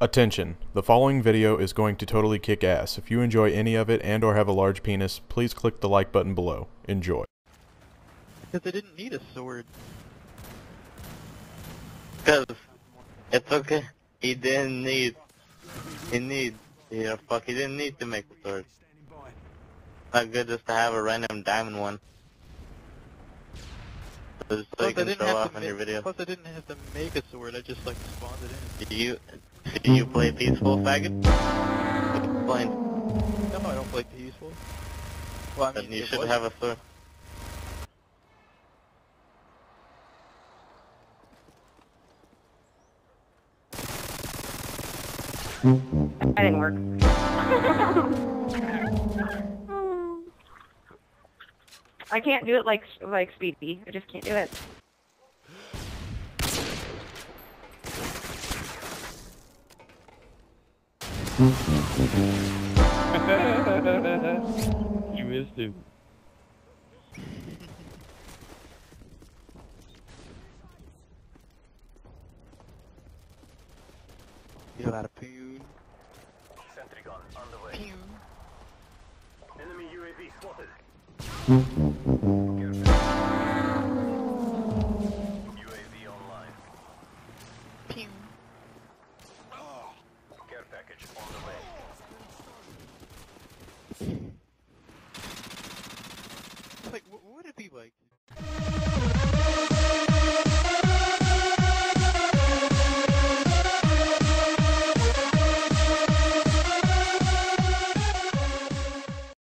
Attention, the following video is going to totally kick ass. If you enjoy any of it and or have a large penis, please click the like button below. Enjoy. Because they didn't need a sword. Cause it's okay. He didn't need. He need. Yeah, fuck. He didn't need to make the sword. Not good just to have a random diamond one. Just so Plus, you I can didn't show have off to in your video. Plus, I didn't have to make a sword. I just like spawned it in. Do you do you play peaceful faggot? Explain. No, I don't play peaceful. Well, I Then mean, you should was- have a sword. That didn't work. I can't do it like like Speedy. I just can't do it. you missed him. You got a poon. Sentry gun underway. Pew. Enemy UAV spotted. Like, what would it be like